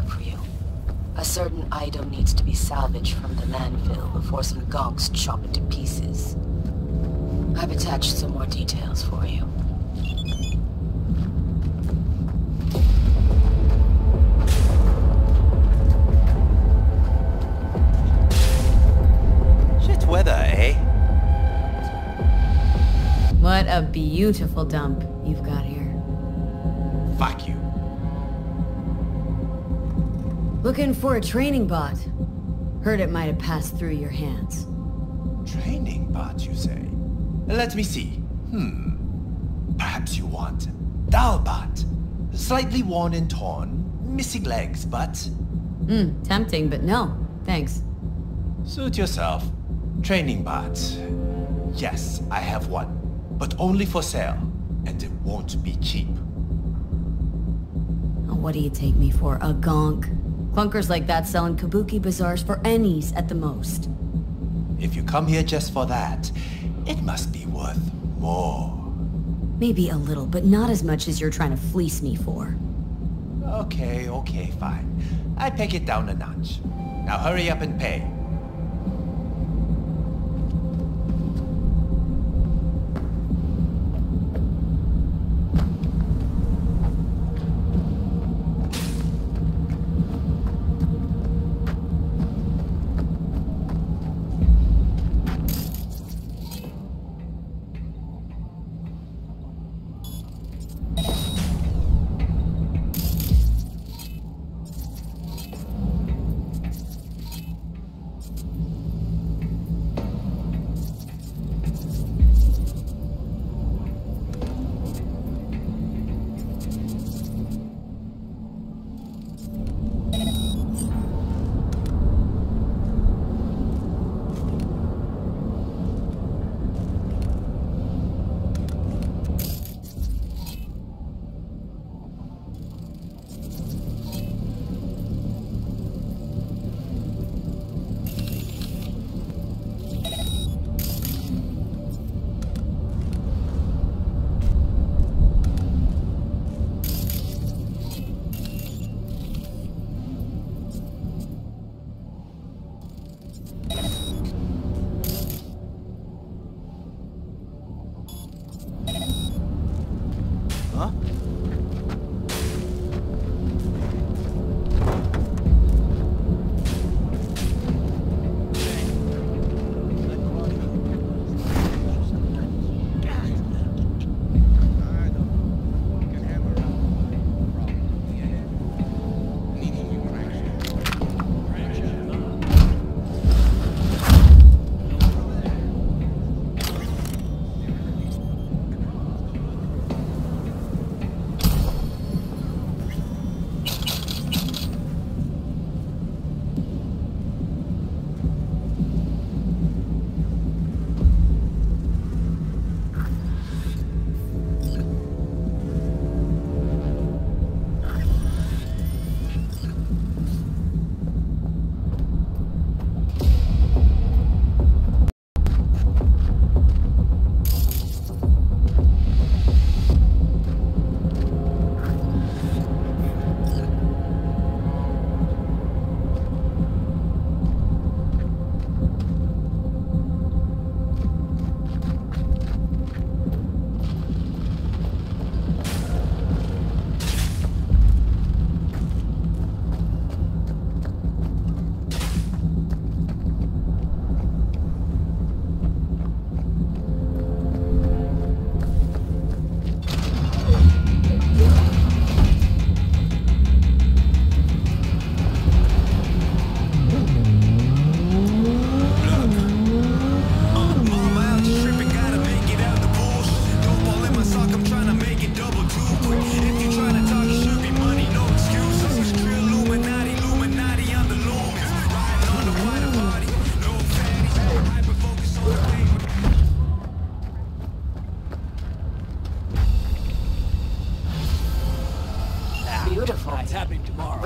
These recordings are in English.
work for you. A certain item needs to be salvaged from the landfill before some gonks chop it to pieces. I've attached some more details for you. Shit weather, eh? What a beautiful dump you've got here. Fuck you. Looking for a training bot. Heard it might have passed through your hands. Training bot, you say? Let me see. Hmm. Perhaps you want Dalbot. Slightly worn and torn, missing legs, but Hmm, tempting, but no. Thanks. suit yourself. Training bot. Yes, I have one, but only for sale, and it won't be cheap. What do you take me for? A gonk? Clunkers like that selling kabuki bazaars for eddies at the most. If you come here just for that, it must be worth more. Maybe a little, but not as much as you're trying to fleece me for. Okay, okay, fine. I peg it down a notch. Now hurry up and pay.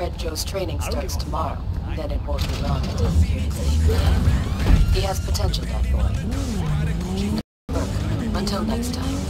Red Joe's training starts tomorrow. Then it won't be long until he He has potential, that boy. Look, until next time.